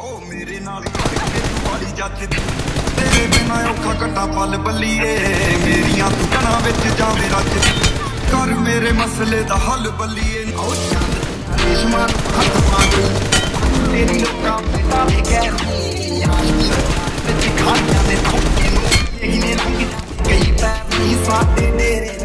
ਓ ਮੇਰੇ ਨਾਲ ਕਰਕੇ ਵਾਲੀ ਜੱਜ ਤੇਰੇ ਬਿਨਾ ਔਖਾ ਕੱਟਾ ਪਲ ਬੱਲੀਏ। ਮੇਰੀਆਂ ਤੁਕਣਾ ਵਿੱਚ ਜਾਵੇ ਰੱਜ ਕਰ ਮੇਰੇ ਮਸਲੇ ਦਾ ਹੱਲ ਬੱਲੀਏ। ਓ ਚੰਦ ਰੇਸ਼ਮਾਂ ਹੱਥ ਪਾ ਦੇ। ਤੇਰੀ ਲੋਕਾਂ ਤੇ ਤਾਰੇ ਗੈਰ ਵਿੱਚ ਖਾਣਿਆਂ ਦੇ ਥੋਕੇ ਨੂੰ। ਇਹਨੇ ਰੰਗ ਕਈ ਪੈਰ ਨਹੀਂ ਸਾਡੇ ਡੇਰੇ